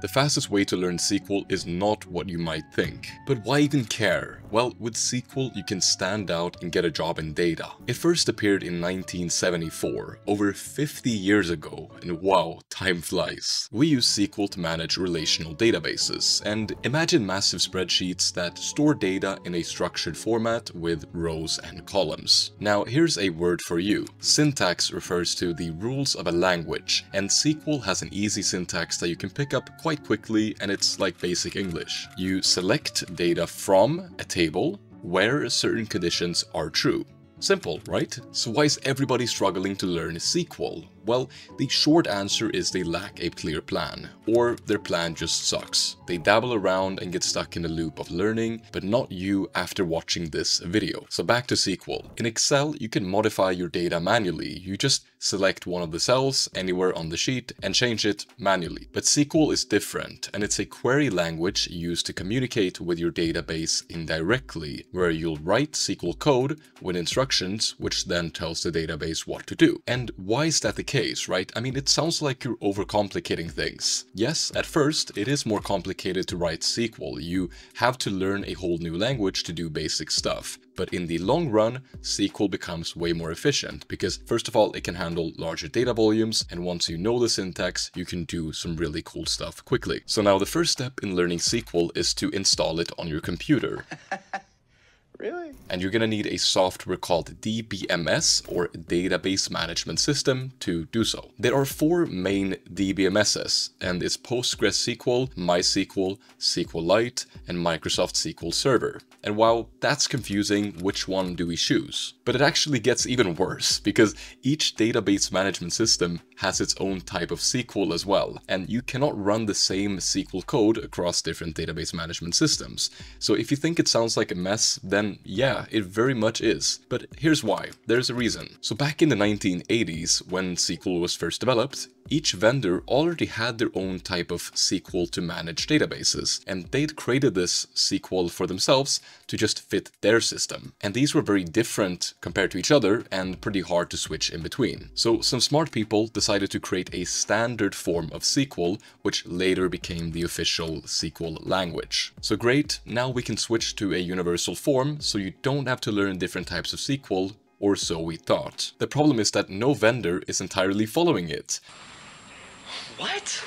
The fastest way to learn SQL is not what you might think. But why even care? Well, with SQL you can stand out and get a job in data. It first appeared in 1974, over 50 years ago, and wow, time flies. We use SQL to manage relational databases, and imagine massive spreadsheets that store data in a structured format with rows and columns. Now here's a word for you. Syntax refers to the rules of a language, and SQL has an easy syntax that you can pick up quite quickly and it's like basic English. You select data from a table where certain conditions are true. Simple, right? So why is everybody struggling to learn SQL? Well, the short answer is they lack a clear plan, or their plan just sucks. They dabble around and get stuck in a loop of learning, but not you after watching this video. So back to SQL. In Excel, you can modify your data manually. You just select one of the cells anywhere on the sheet and change it manually. But SQL is different, and it's a query language used to communicate with your database indirectly, where you'll write SQL code with instructions, which then tells the database what to do. And why is that the case, right? I mean, it sounds like you're overcomplicating things. Yes, at first, it is more complicated to write SQL. You have to learn a whole new language to do basic stuff. But in the long run, SQL becomes way more efficient because first of all, it can handle larger data volumes. And once you know the syntax, you can do some really cool stuff quickly. So now the first step in learning SQL is to install it on your computer. And you're gonna need a software called DBMS or Database Management System to do so. There are four main DBMSs and it's PostgreSQL, MySQL, SQLite, and Microsoft SQL Server. And while that's confusing, which one do we choose? But it actually gets even worse because each database management system has its own type of SQL as well, and you cannot run the same SQL code across different database management systems. So if you think it sounds like a mess, then yeah, it very much is. But here's why. There's a reason. So back in the 1980s, when SQL was first developed, each vendor already had their own type of SQL to manage databases, and they'd created this SQL for themselves to just fit their system. And these were very different compared to each other and pretty hard to switch in between. So some smart people decided to create a standard form of SQL, which later became the official SQL language. So great, now we can switch to a universal form, so you don't have to learn different types of SQL or so we thought. The problem is that no vendor is entirely following it. What?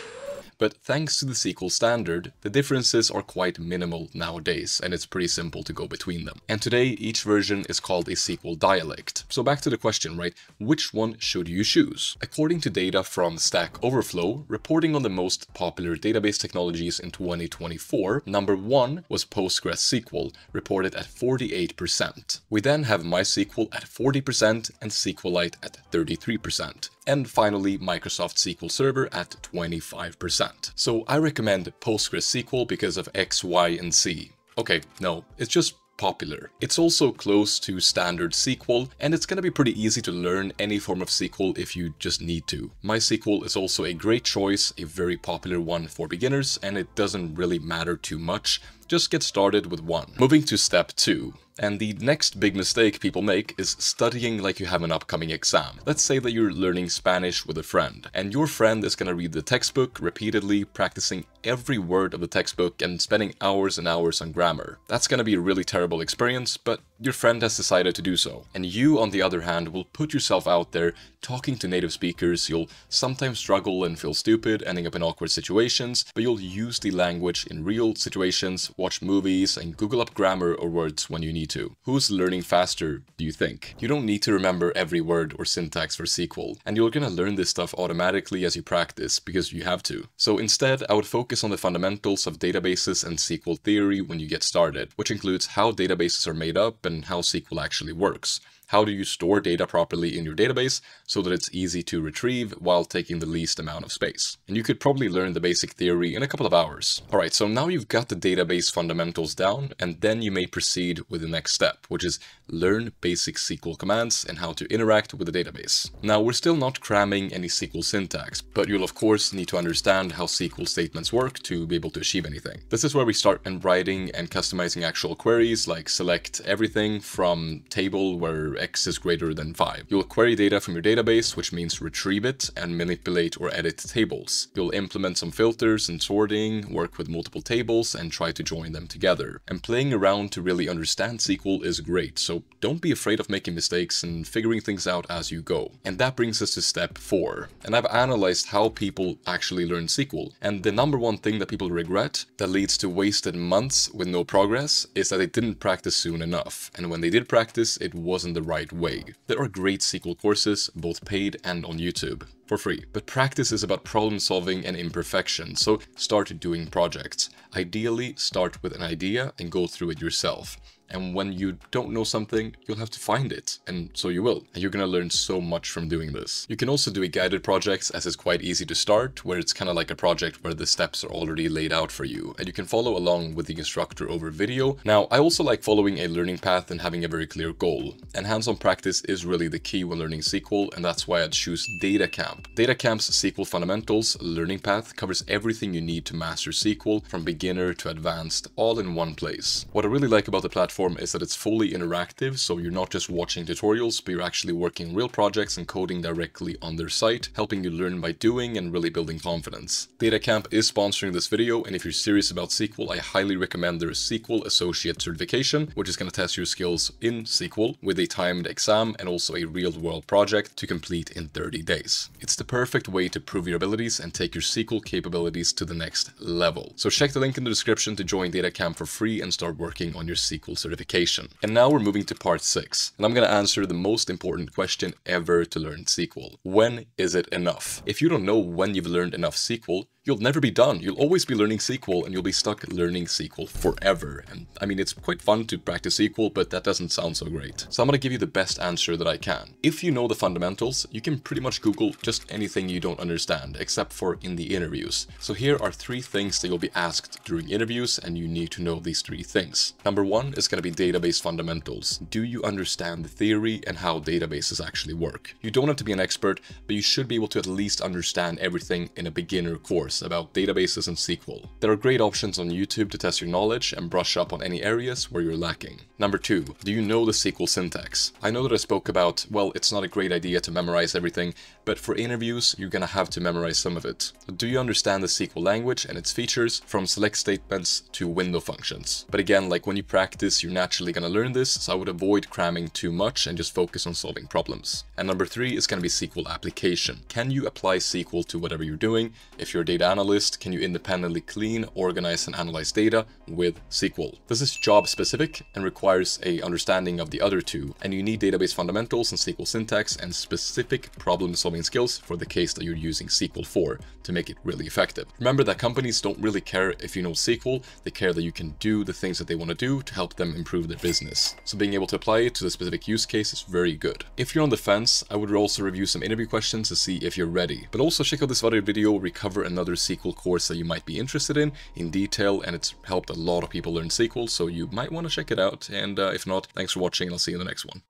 But thanks to the SQL standard, the differences are quite minimal nowadays, and it's pretty simple to go between them. And today, each version is called a SQL dialect. So back to the question, right? Which one should you choose? According to data from Stack Overflow, reporting on the most popular database technologies in 2024, number one was PostgreSQL, reported at 48%. We then have MySQL at 40% and SQLite at 33% and finally Microsoft SQL Server at 25%. So I recommend PostgreSQL because of X, Y, and Z. Okay, no, it's just popular. It's also close to standard SQL, and it's gonna be pretty easy to learn any form of SQL if you just need to. MySQL is also a great choice, a very popular one for beginners, and it doesn't really matter too much. Just get started with one. Moving to step 2. And the next big mistake people make is studying like you have an upcoming exam. Let's say that you're learning Spanish with a friend, and your friend is gonna read the textbook repeatedly, practicing every word of the textbook and spending hours and hours on grammar. That's gonna be a really terrible experience, but your friend has decided to do so. And you, on the other hand, will put yourself out there talking to native speakers, you'll sometimes struggle and feel stupid, ending up in awkward situations, but you'll use the language in real situations, watch movies, and Google up grammar or words when you need to. Who's learning faster, do you think? You don't need to remember every word or syntax for SQL, and you're gonna learn this stuff automatically as you practice, because you have to. So instead, I would focus on the fundamentals of databases and SQL theory when you get started, which includes how databases are made up and how SQL actually works. How do you store data properly in your database so that it's easy to retrieve while taking the least amount of space? And you could probably learn the basic theory in a couple of hours. Alright, so now you've got the database fundamentals down, and then you may proceed with the next step, which is learn basic SQL commands and how to interact with the database. Now, we're still not cramming any SQL syntax, but you'll of course need to understand how SQL statements work to be able to achieve anything. This is where we start in writing and customizing actual queries, like select everything from table where x is greater than 5. You'll query data from your database, which means retrieve it and manipulate or edit tables. You'll implement some filters and sorting, work with multiple tables, and try to join them together. And playing around to really understand SQL is great, so don't be afraid of making mistakes and figuring things out as you go. And that brings us to step 4. And I've analyzed how people actually learn SQL, and the number one thing that people regret that leads to wasted months with no progress is that they didn't practice soon enough, and when they did practice, it wasn't the right way. There are great SQL courses, both paid and on YouTube for free. But practice is about problem solving and imperfection, so start doing projects. Ideally, start with an idea and go through it yourself. And when you don't know something, you'll have to find it. And so you will. And you're gonna learn so much from doing this. You can also do a guided projects as it's quite easy to start, where it's kind of like a project where the steps are already laid out for you. And you can follow along with the instructor over video. Now, I also like following a learning path and having a very clear goal. And hands-on practice is really the key when learning SQL, and that's why I'd choose DataCamp. DataCamp's SQL Fundamentals learning path covers everything you need to master SQL from beginner to advanced, all in one place. What I really like about the platform is that it's fully interactive, so you're not just watching tutorials, but you're actually working real projects and coding directly on their site, helping you learn by doing and really building confidence. DataCamp is sponsoring this video, and if you're serious about SQL, I highly recommend their SQL Associate certification, which is going to test your skills in SQL with a timed exam and also a real-world project to complete in 30 days. It's the perfect way to prove your abilities and take your SQL capabilities to the next level. So check the link in the description to join DataCamp for free and start working on your SQL certification. And now we're moving to part 6, and I'm going to answer the most important question ever to learn SQL. When is it enough? If you don't know when you've learned enough SQL, you'll never be done. You'll always be learning SQL and you'll be stuck learning SQL forever. And I mean, it's quite fun to practice SQL, but that doesn't sound so great. So I'm gonna give you the best answer that I can. If you know the fundamentals, you can pretty much Google just anything you don't understand, except for in the interviews. So here are three things that you'll be asked during interviews and you need to know these three things. Number one is gonna be database fundamentals. Do you understand the theory and how databases actually work? You don't have to be an expert, but you should be able to at least understand everything in a beginner course about databases and SQL. There are great options on YouTube to test your knowledge and brush up on any areas where you're lacking. Number 2. Do you know the SQL syntax? I know that I spoke about, well, it's not a great idea to memorize everything, but for interviews, you're gonna have to memorize some of it. Do you understand the SQL language and its features, from select statements to window functions? But again, like when you practice, you're naturally gonna learn this, so I would avoid cramming too much and just focus on solving problems. And number 3 is gonna be SQL application. Can you apply SQL to whatever you're doing? If you're a data data analyst, can you independently clean, organize, and analyze data with SQL? This is job specific and requires a understanding of the other two, and you need database fundamentals and SQL syntax and specific problem solving skills for the case that you're using SQL for to make it really effective. Remember that companies don't really care if you know SQL, they care that you can do the things that they want to do to help them improve their business. So being able to apply it to the specific use case is very good. If you're on the fence, I would also review some interview questions to see if you're ready. But also check out this other video, we cover another SQL course that you might be interested in in detail and it's helped a lot of people learn SQL so you might want to check it out and uh, if not thanks for watching and I'll see you in the next one.